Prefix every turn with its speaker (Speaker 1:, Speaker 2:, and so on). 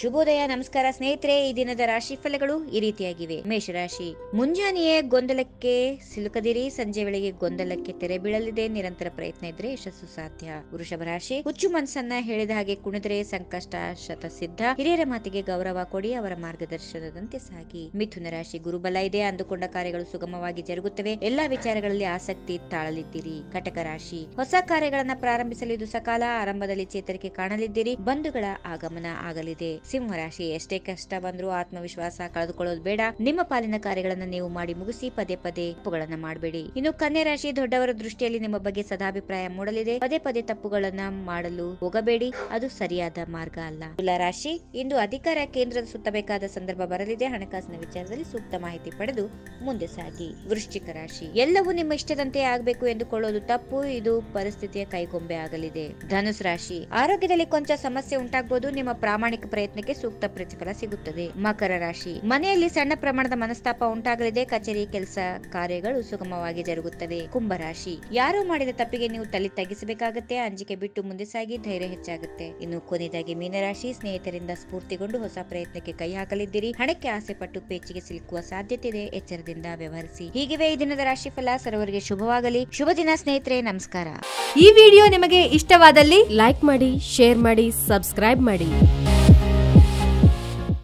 Speaker 1: ಶುಭೋದಯ, ನಮಸ್ಕಾರ ಸ್ನೇಹಿತರೆ. ಈ ದಿನದ ರಾಶಿ ಫಲಗಳು ಈ ರೀತಿಯಾಗಿವೆ. ಮೇಷರಾಶಿ, ಮುಂಜಾನೆಯೇ ಗೊಂದಲಕ್ಕೆ ಸಿಲುಕದಿರಿ. ಸಂಜೆ ವೇಳೆಗೆ ಗೊಂದಲಕ್ಕೆ ತೆರೆ ಬೀಳಲಿದೆ. ನಿರಂತರ ಪ್ರಯತ್ನ ಇದ್ರೆ ಯಶಸ್ಸು ಸಾಧ್ಯ. ವೃಷಭ ರಾಶಿ, ಹುಚ್ಚು ಮನಸ್ಸನ್ನ ಹೇಳಿದ ಹಾಗೆ ಕುಣಿದರೆ ಸಂಕಷ್ಟ ಶತಸಿದ್ಧ. ಹಿರಿಯರ ಮಾತಿಗೆ ಗೌರವ ಕೊಡಿ, ಅವರ ಮಾರ್ಗದರ್ಶನದಂತೆ ಸಾಗಿ. ಮಿಥುನ ರಾಶಿ, ಗುರುಬಲ ಇದೆ. ಅಂದುಕೊಂಡ ಕಾರ್ಯಗಳು ಸುಗಮವಾಗಿ ಜರುಗುತ್ತವೆ. ಎಲ್ಲಾ ವಿಚಾರಗಳಲ್ಲಿ ಆಸಕ್ತಿ ತಾಳಲಿದ್ದೀರಿ. ಕಟಕ ರಾಶಿ, ಹೊಸ ಕಾರ್ಯಗಳನ್ನ ಪ್ರಾರಂಭಿಸಲು ಇದು ಸಕಾಲ. ಆರಂಭದಲ್ಲಿ ಚೇತರಿಕೆ ಕಾಣಲಿದ್ದೀರಿ. ಬಂಧುಗಳ ಆಗಮನ ಆಗಲಿದೆ. ಸಿಂಹ ರಾಶಿ ಎಷ್ಟೇ ಕಷ್ಟ ಬಂದರೂ ಆತ್ಮವಿಶ್ವಾಸ ಕಳೆದುಕೊಳ್ಳೋದು ಬೇಡ. ನಿಮ್ಮ ಪಾಲಿನ ಕಾರ್ಯಗಳನ್ನ ನೀವು ಮಾಡಿ ಮುಗಿಸಿ ಪದೇ ಪದೇ ತಪ್ಪುಗಳನ್ನ ಮಾಡಬೇಡಿ. ಇನ್ನು ಕನ್ಯಾ ರಾಶಿ ದೊಡ್ಡವರ ದೃಷ್ಟಿಯಲ್ಲಿ ನಿಮ್ಮ ಬಗ್ಗೆ ಸದಾಭಿಪ್ರಾಯ ಮೂಡಲಿದೆ. ಪದೇ ಪದೇ ತಪ್ಪುಗಳನ್ನ ಮಾಡಲು ಹೋಗಬೇಡಿ. ಅದು ಸರಿಯಾದ ಮಾರ್ಗ ಅಲ್ಲ. ತುಲಾ ರಾಶಿ, ಇಂದು ಅಧಿಕಾರ ಕೇಂದ್ರದ ಸುತ್ತಬೇಕಾದ ಸಂದರ್ಭ ಬರಲಿದೆ. ಹಣಕಾಸಿನ ವಿಚಾರದಲ್ಲಿ ಸೂಕ್ತ ಮಾಹಿತಿ ಪಡೆದು ಮುಂದೆ ಸಾಗಿ. ವೃಶ್ಚಿಕ ರಾಶಿ, ಎಲ್ಲವೂ ನಿಮ್ಮ ಇಷ್ಟದಂತೆ ಆಗಬೇಕು ಎಂದುಕೊಳ್ಳೋದು ತಪ್ಪು. ಇದು ಪರಿಸ್ಥಿತಿಯ ಕೈಗೊಂಬೆ ಆಗಲಿದೆ. ಧನುಸ್ ರಾಶಿ, ಆರೋಗ್ಯದಲ್ಲಿ ಕೊಂಚ ಸಮಸ್ಯೆ ಉಂಟಾಗಬಹುದು ನಿಮ್ಮ ಪ್ರಾಮಾಣಿಕ ಪ್ರಯತ್ನಕ್ಕೆ ಸೂಕ್ತ ಪ್ರತಿಫಲ ಸಿಗುತ್ತದೆ. ಮಕರ ರಾಶಿ. ಮನೆಯಲ್ಲಿ ಸಣ್ಣ ಪ್ರಮಾಣದ ಮನಸ್ತಾಪ ಉಂಟಾಗಲಿದೆ. ಕಚೇರಿ ಕೆಲಸ ಕಾರ್ಯಗಳು ಸುಗಮವಾಗಿ ಜರುಗುತ್ತವೆ ಕುಂಭರಾಶಿ ಯಾರೋ ಮಾಡಿದ ತಪ್ಪಿಗೆ ನೀವು ತಲೆ ತಗ್ಗಿಸಬೇಕಾಗತ್ತೆ. ಅಂಜಿಕೆ ಬಿಟ್ಟು ಮುಂದೆ ಸಾಗಿ ಧೈರ್ಯ ಹೆಚ್ಚಾಗುತ್ತೆ. ಇನ್ನು ಕೊನೆಯದಾಗಿ ಮೀನರಾಶಿ. ಸ್ನೇಹಿತರಿಂದ ಸ್ಫೂರ್ತಿಗೊಂಡು ಹೊಸ ಪ್ರಯತ್ನಕ್ಕೆ ಕೈ ಹಾಕಲಿದ್ದೀರಿ. ಹಣಕ್ಕೆ ಆಸೆ ಪಟ್ಟು ಪೇಚಿಗೆ ಸಿಲುಕುವ ಸಾಧ್ಯತೆ ಇದೆ ಎಚ್ಚರದಿಂದ ವ್ಯವಹರಿಸಿ. ಹೀಗಿವೆ ಈ ದಿನದ ರಾಶಿಫಲ. ಸರ್ವರಿಗೆ ಶುಭವಾಗಲಿ. ಶುಭ ದಿನ ಸ್ನೇಹಿತರೆ. ನಮಸ್ಕಾರ.
Speaker 2: ಈ ವಿಡಿಯೋ ನಿಮಗೆ ಇಷ್ಟವಾದಲ್ಲಿ ಲೈಕ್ ಮಾಡಿ, ಶೇರ್ ಮಾಡಿ, ಸಬ್ಸ್ಕ್ರೈಬ್ ಮಾಡಿ.